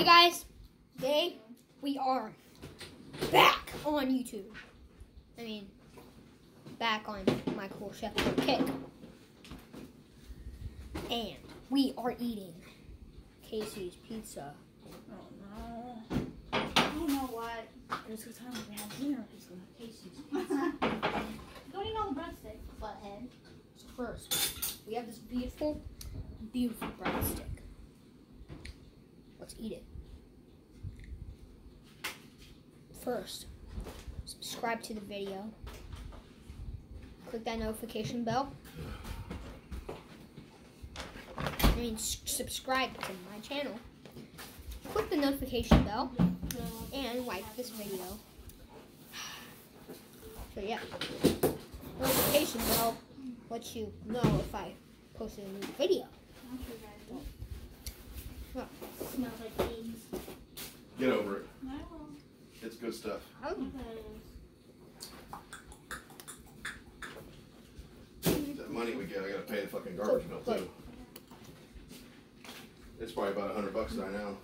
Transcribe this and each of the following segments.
Hey guys, today we are back on YouTube. I mean, back on my cool chef kick. And we are eating Casey's Pizza. Oh no. I don't know what. There's a time we had dinner at Casey's Pizza. don't even all the breadstick, butthead. So first, we have this beautiful, beautiful breadstick. Let's eat it. First, subscribe to the video. Click that notification bell. I mean, subscribe to my channel. Click the notification bell and like this video. So yeah, notification bell lets you know if I posted a new video. I'm sure guys don't. Well. Smells like eggs. Get over it. I will. It's good stuff. Oh, mm. That money we get, I gotta pay the fucking garbage bill too. It's probably about a hundred bucks by now.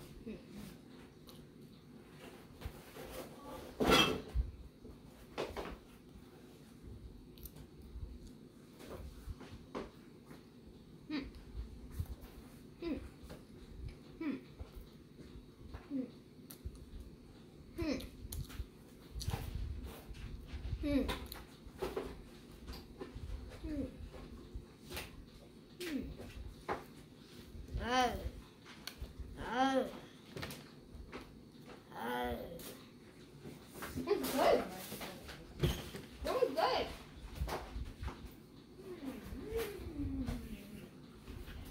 hmm. Hmm. Hmm. Hmm. Oh. Oh. Oh. It's good. Really good.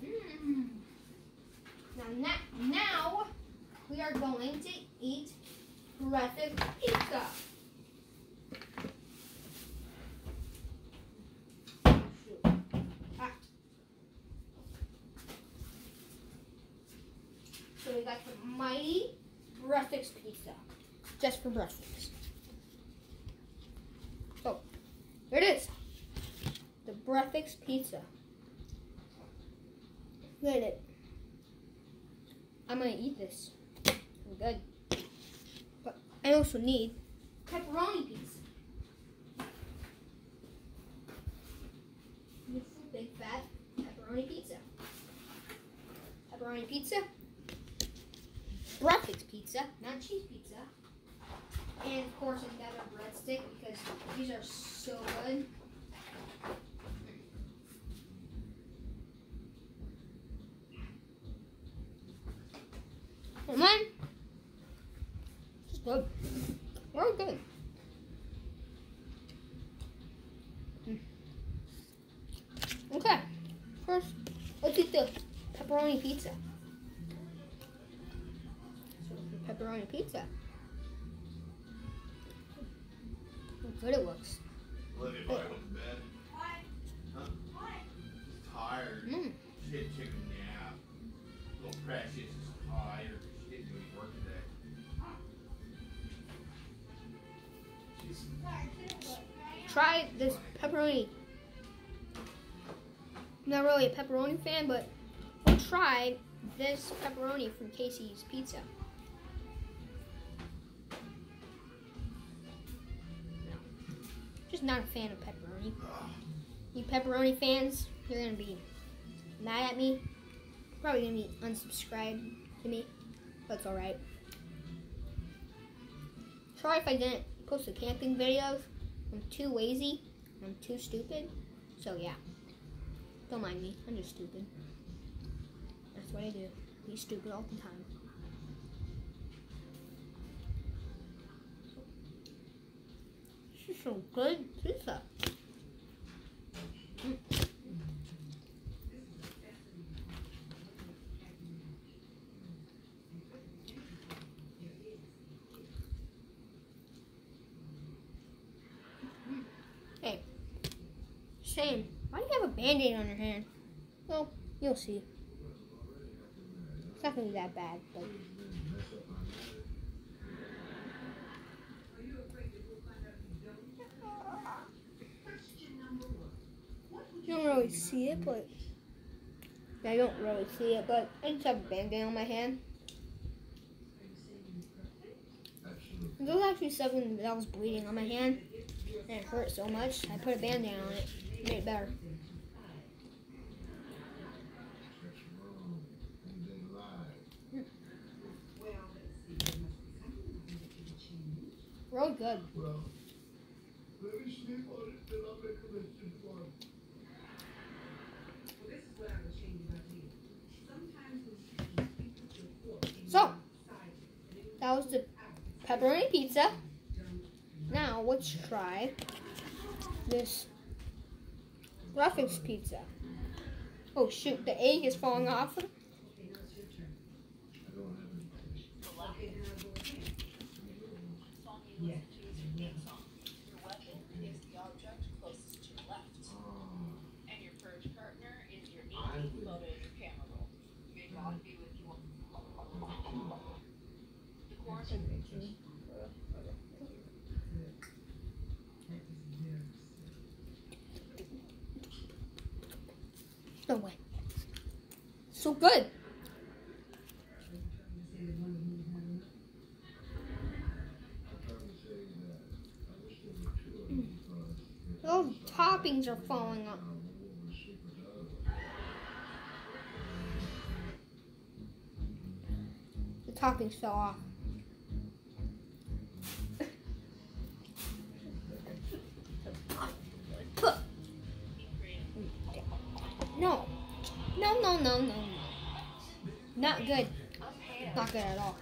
Mm. Now, na- now we are going to eat breakfast pizza. So we got the mighty breakfast pizza, just for breakfast. So here it is, the breakfast pizza. Look at it. I'm gonna eat this. Good. But I also need pepperoni pizza. Big fat pepperoni pizza. Pepperoni pizza. Breakfast pizza, not cheese pizza. And of course I got a breadstick because these are so good. And then, it's good. Very good. Mm. Okay, first, let's eat the pepperoni pizza. Pepperoni pizza. Look good it looks. Olivia probably went to bed. Huh? Tired. Mm. Shit chicken nap. Little precious is tired. She didn't do any work today. She's Try this pepperoni. I'm not really a pepperoni fan, but I'll try this pepperoni from Casey's Pizza. Just not a fan of pepperoni. You pepperoni fans, you're gonna be mad at me. Probably gonna be unsubscribed to me, That's alright. Sorry if I didn't post the camping videos. I'm too lazy. I'm too stupid. So yeah. Don't mind me. I'm just stupid. That's what I do. Be stupid all the time. This is so good pizza. Mm. Hey, Shane, why do you have a band-aid on your hand? Well, you'll see. It's not gonna be that bad, but You don't really see it, but I don't really see it, but I just have a band-aid on my hand. There was actually something that was bleeding on my hand, and it hurt so much. I put a band-aid on it, made it better. Really good. So, that was the pepperoni pizza. Now, let's try this graphics pizza. Oh shoot, the egg is falling off. Your weapon is the object closest to your left. And your purge partner is your 18th photo in your camera roll. May God be with you all. The quarantine No way. So good. Those toppings are falling off. The toppings fell off. Good. Not good at all.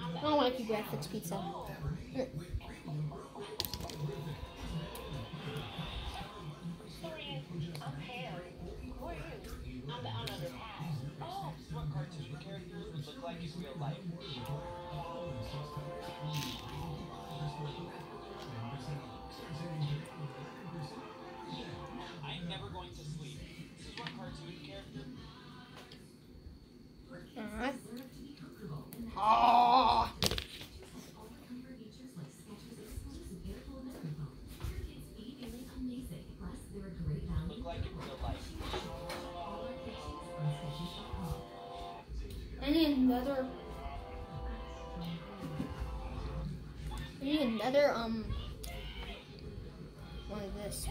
I don't like your graphics pizza. Mm. Another. I need another um. One of this.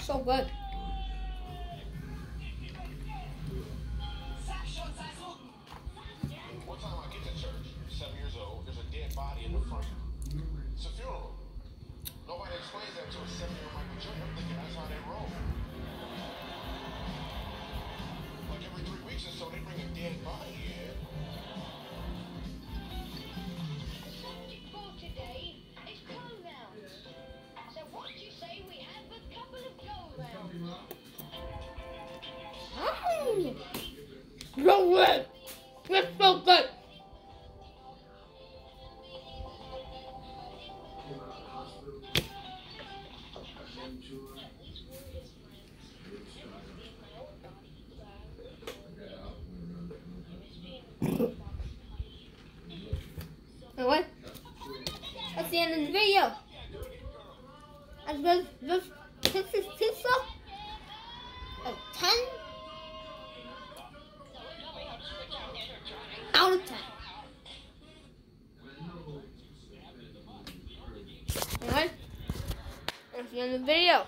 so good. Three weeks or so, they bring a dead body for today is pronouns. So what do you say we have a couple of. It's so good. Of video. That's this, this, this is pizza. A 10 out of 10. Alright? That's the end of the video.